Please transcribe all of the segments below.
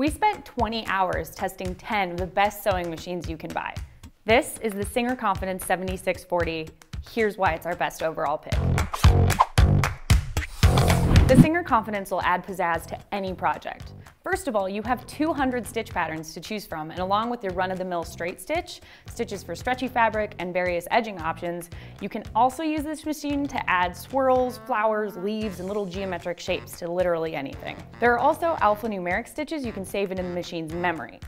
We spent 20 hours testing 10 of the best sewing machines you can buy. This is the Singer Confidence 7640. Here's why it's our best overall pick. The Singer Confidence will add pizzazz to any project. First of all, you have 200 stitch patterns to choose from, and along with your run-of-the-mill straight stitch, stitches for stretchy fabric, and various edging options, you can also use this machine to add swirls, flowers, leaves, and little geometric shapes to literally anything. There are also alphanumeric stitches you can save into the machine's memory.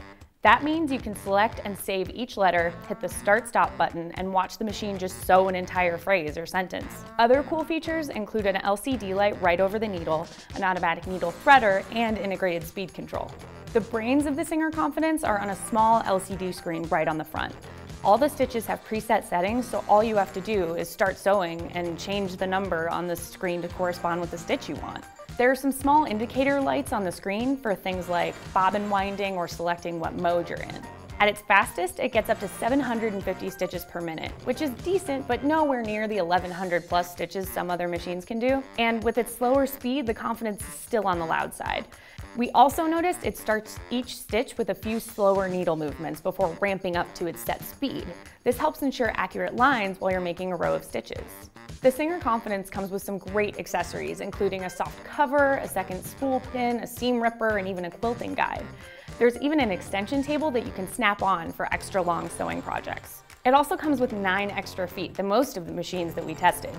That means you can select and save each letter, hit the start stop button, and watch the machine just sew an entire phrase or sentence. Other cool features include an LCD light right over the needle, an automatic needle threader, and integrated speed control. The brains of the Singer Confidence are on a small LCD screen right on the front. All the stitches have preset settings, so all you have to do is start sewing and change the number on the screen to correspond with the stitch you want. There are some small indicator lights on the screen for things like bobbin winding or selecting what mode you're in. At its fastest, it gets up to 750 stitches per minute, which is decent, but nowhere near the 1100 plus stitches some other machines can do. And with its slower speed, the confidence is still on the loud side. We also noticed it starts each stitch with a few slower needle movements before ramping up to its set speed. This helps ensure accurate lines while you're making a row of stitches. The Singer Confidence comes with some great accessories, including a soft cover, a second spool pin, a seam ripper, and even a quilting guide. There's even an extension table that you can snap on for extra long sewing projects. It also comes with nine extra feet, the most of the machines that we tested.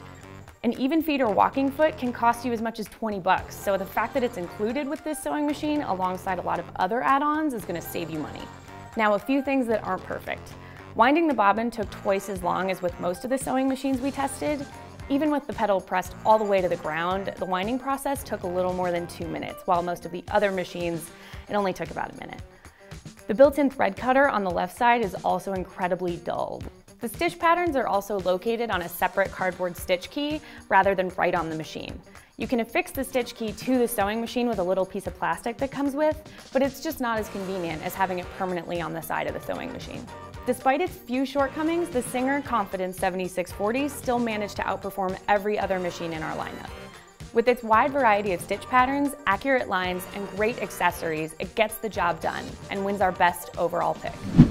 An even feed or walking foot can cost you as much as 20 bucks, so the fact that it's included with this sewing machine alongside a lot of other add-ons is gonna save you money. Now, a few things that aren't perfect. Winding the bobbin took twice as long as with most of the sewing machines we tested, even with the pedal pressed all the way to the ground, the winding process took a little more than two minutes, while most of the other machines, it only took about a minute. The built-in thread cutter on the left side is also incredibly dull. The stitch patterns are also located on a separate cardboard stitch key rather than right on the machine. You can affix the stitch key to the sewing machine with a little piece of plastic that comes with, but it's just not as convenient as having it permanently on the side of the sewing machine. Despite its few shortcomings, the Singer Confidence 7640 still managed to outperform every other machine in our lineup. With its wide variety of stitch patterns, accurate lines, and great accessories, it gets the job done and wins our best overall pick.